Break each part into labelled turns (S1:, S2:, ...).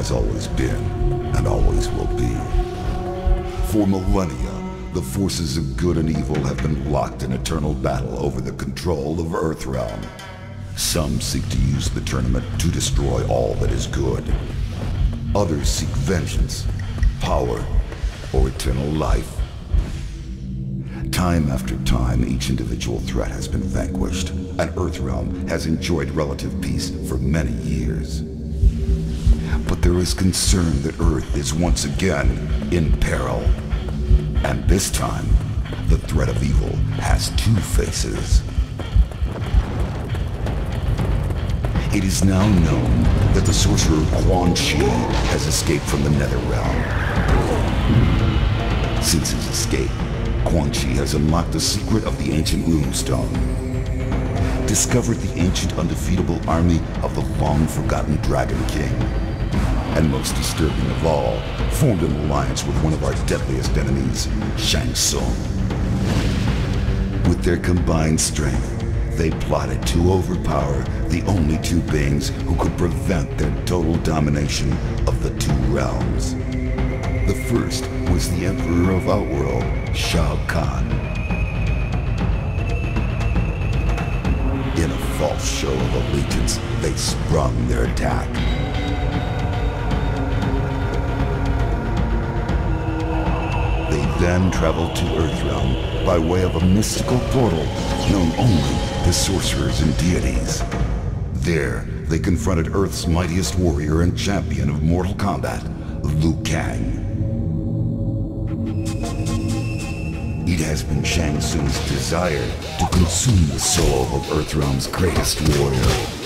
S1: has always been, and always will be. For millennia, the forces of good and evil have been locked in eternal battle over the control of Earthrealm. Some seek to use the tournament to destroy all that is good. Others seek vengeance, power, or eternal life. Time after time, each individual threat has been vanquished, and Earthrealm has enjoyed relative peace for many years. There is concern that Earth is once again in peril. And this time, the threat of evil has two faces. It is now known that the sorcerer Quan Chi has escaped from the Netherrealm. Since his escape, Quan Chi has unlocked the secret of the ancient runestone, discovered the ancient undefeatable army of the long-forgotten Dragon King, and most disturbing of all, formed an alliance with one of our deadliest enemies, Shang Tsung. With their combined strength, they plotted to overpower the only two beings who could prevent their total domination of the two realms. The first was the Emperor of Outworld, Shao Kahn. In a false show of allegiance, they sprung their attack. Then traveled to Earthrealm by way of a mystical portal known only to sorcerers and deities. There, they confronted Earth's mightiest warrior and champion of Mortal Kombat, Liu Kang. It has been Shang Tsung's desire to consume the soul of Earthrealm's greatest warrior.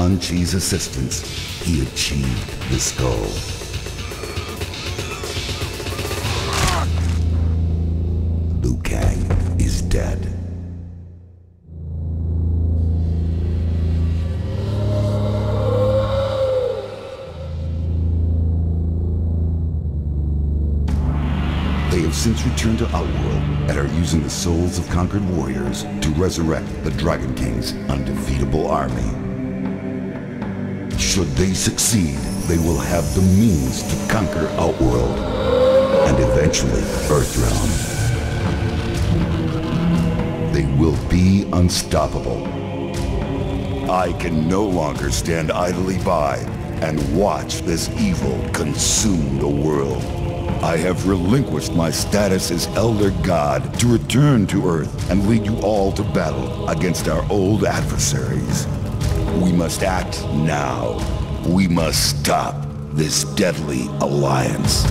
S1: Quan Chi's assistance, he achieved this goal. Liu Kang is dead. They have since returned to Outworld and are using the souls of conquered warriors to resurrect the Dragon King's undefeatable army. Should they succeed, they will have the means to conquer Outworld and eventually Earthrealm. They will be unstoppable. I can no longer stand idly by and watch this evil consume the world. I have relinquished my status as Elder God to return to Earth and lead you all to battle against our old adversaries. We must act now. We must stop this deadly alliance.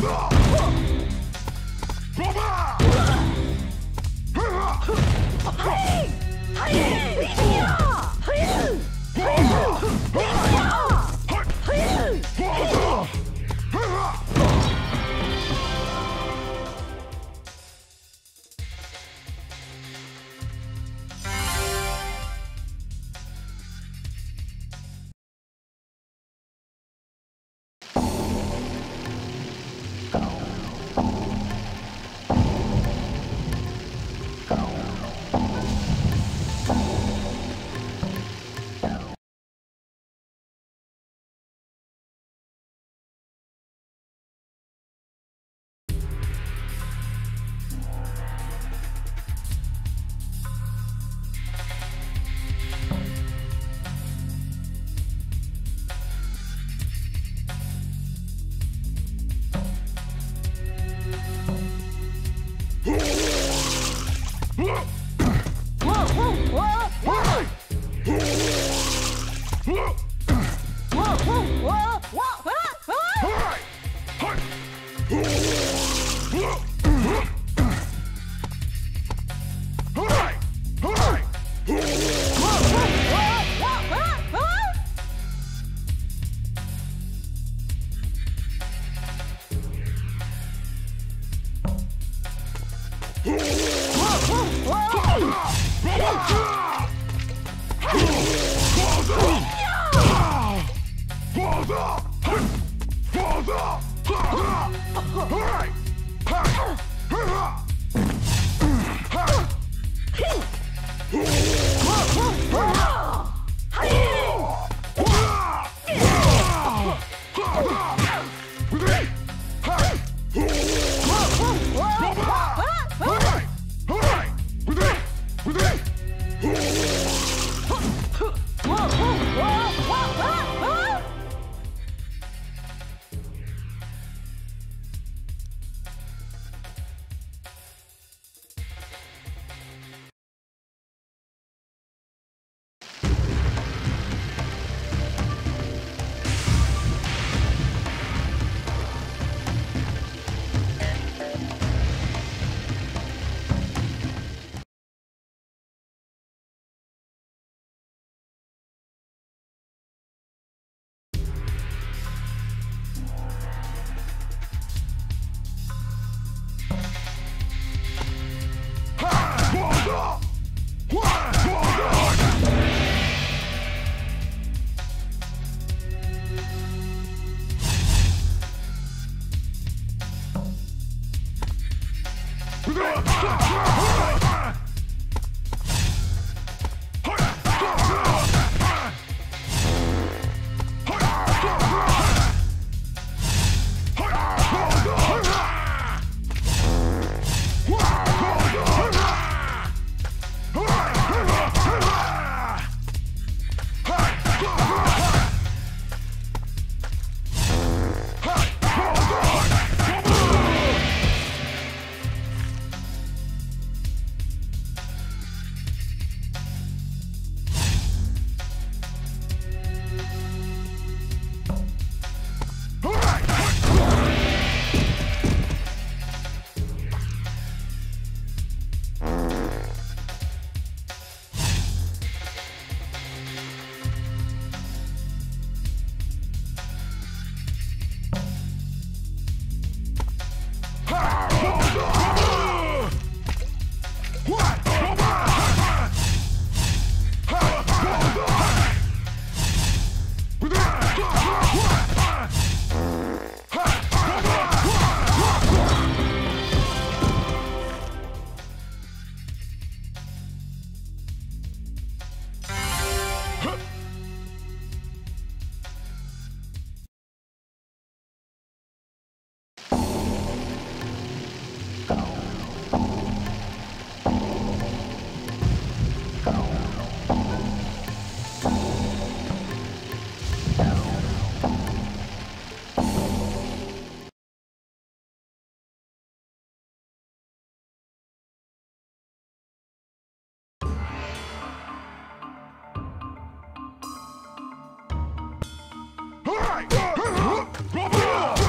S2: You
S3: Oh,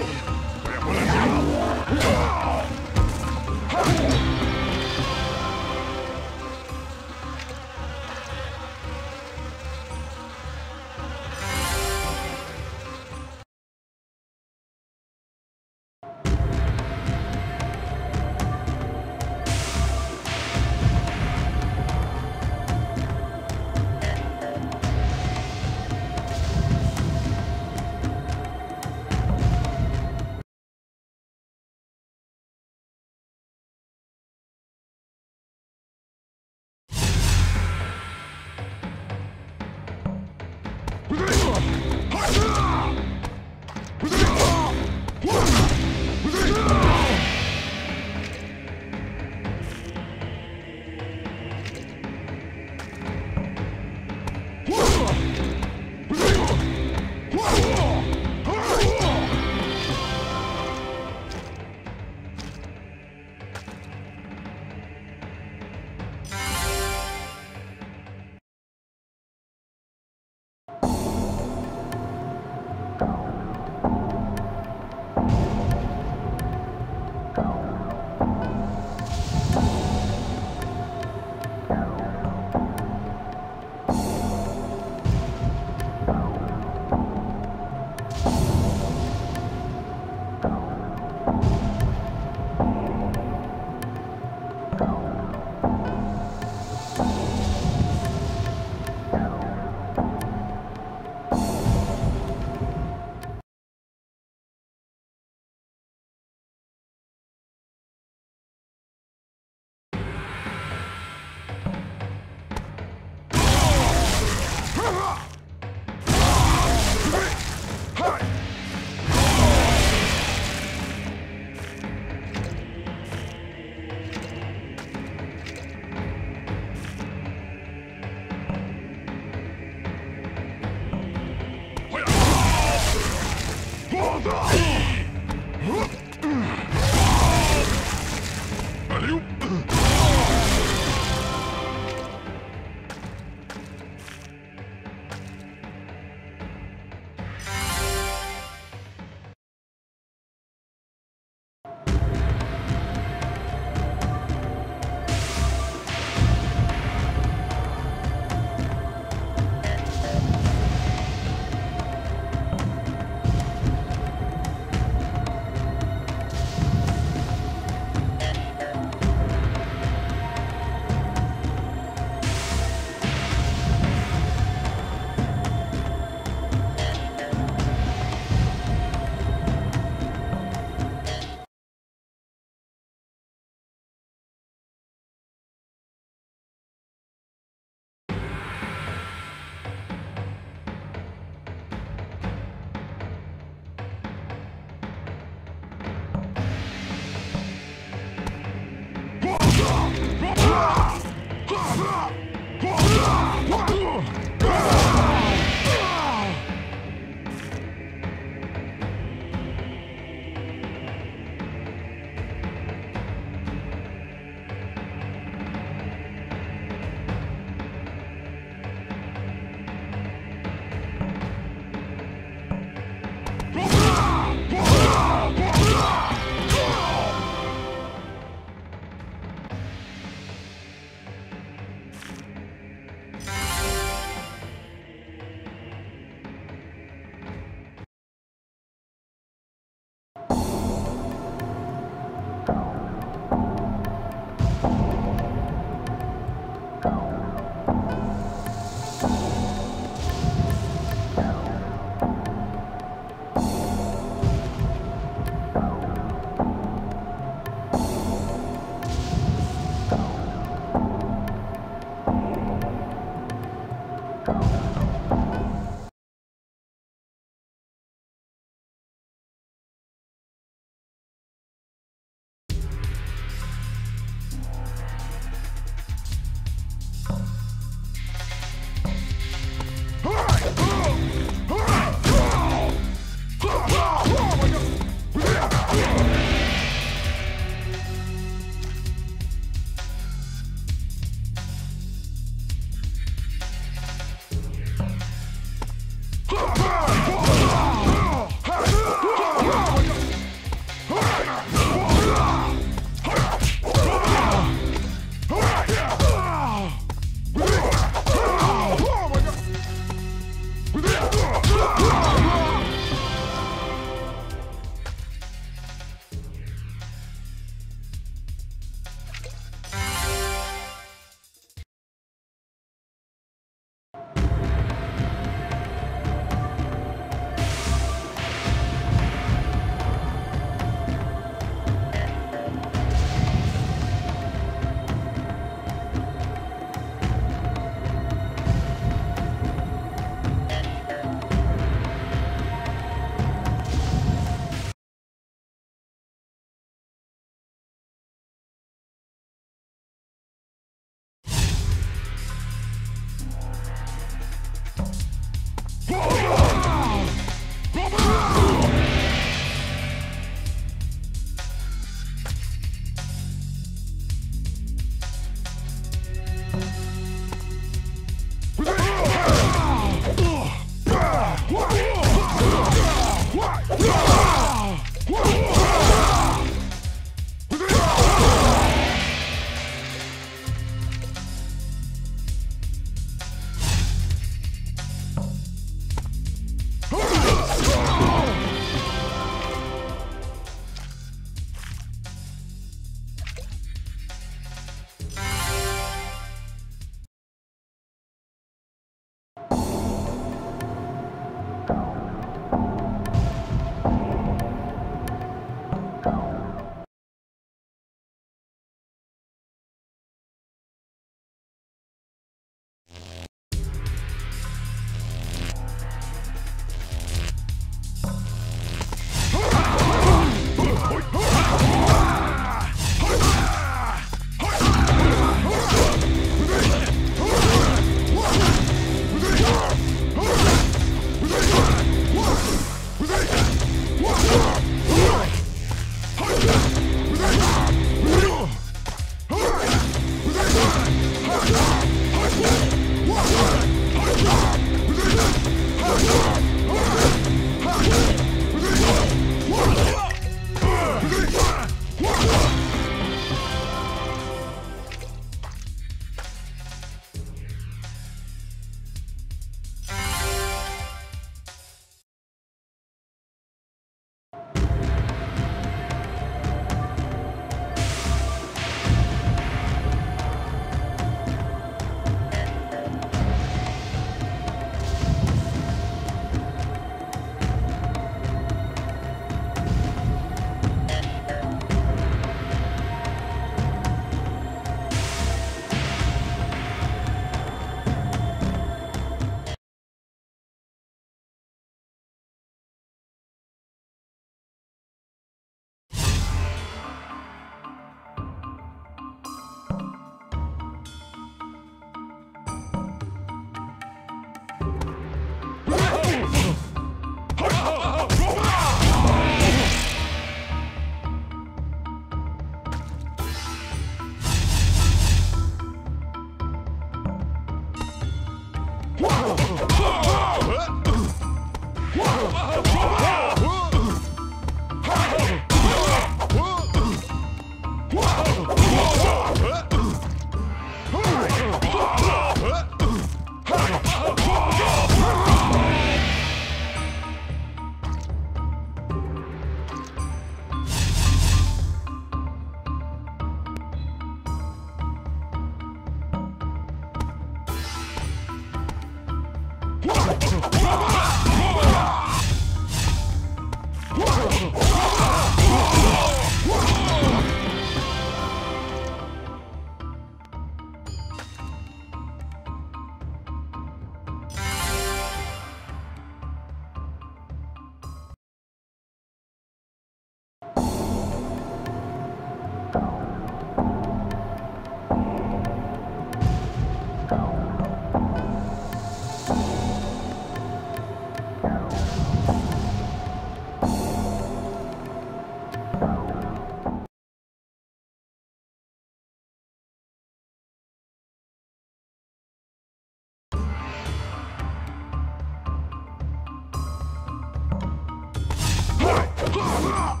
S2: Ah!